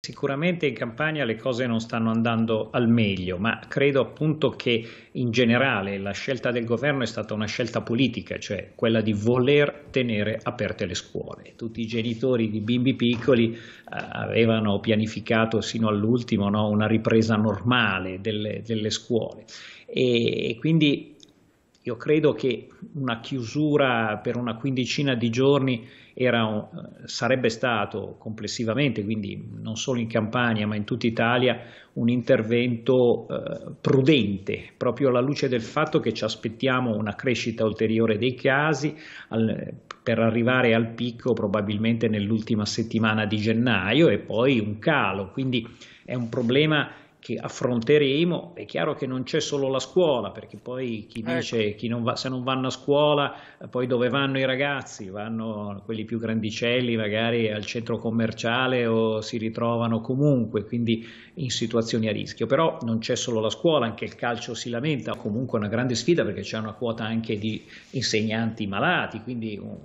Sicuramente in Campania le cose non stanno andando al meglio, ma credo appunto che in generale la scelta del governo è stata una scelta politica, cioè quella di voler tenere aperte le scuole. Tutti i genitori di bimbi piccoli eh, avevano pianificato sino all'ultimo no, una ripresa normale delle, delle scuole e, e quindi io credo che una chiusura per una quindicina di giorni era, sarebbe stato complessivamente, quindi non solo in Campania ma in tutta Italia, un intervento eh, prudente, proprio alla luce del fatto che ci aspettiamo una crescita ulteriore dei casi al, per arrivare al picco probabilmente nell'ultima settimana di gennaio e poi un calo. Quindi è un problema che affronteremo, è chiaro che non c'è solo la scuola, perché poi chi ecco. dice ecco. chi non va, se non vanno a scuola, poi dove vanno i ragazzi? Vanno quelli più grandicelli magari al centro commerciale o si ritrovano comunque, quindi in situazioni a rischio. Però non c'è solo la scuola, anche il calcio si lamenta, comunque è una grande sfida perché c'è una quota anche di insegnanti malati, quindi un,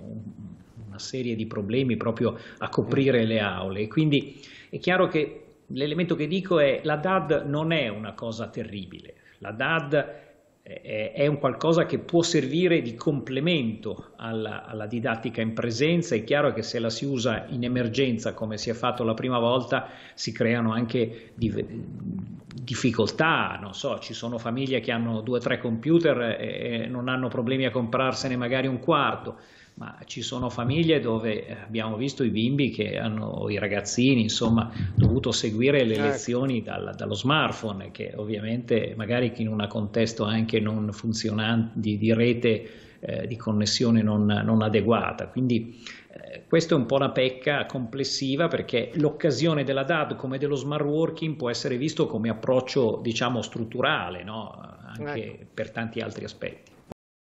una serie di problemi proprio a coprire le aule. Quindi è chiaro che l'elemento che dico è la DAD non è una cosa terribile, la DAD è un qualcosa che può servire di complemento alla, alla, didattica in presenza. È chiaro che se la si usa in emergenza, come si è fatto la prima volta, si creano anche difficoltà. Non so, ci sono famiglie che hanno due o tre computer e non hanno problemi a comprarsene magari un quarto ma ci sono famiglie dove eh, abbiamo visto i bimbi che hanno, i ragazzini, insomma, dovuto seguire le ecco. lezioni dal, dallo smartphone, che ovviamente magari in un contesto anche non funzionante di, di rete eh, di connessione non, non adeguata. Quindi eh, questa è un po' una pecca complessiva perché l'occasione della DAD come dello smart working può essere visto come approccio diciamo strutturale no? anche ecco. per tanti altri aspetti.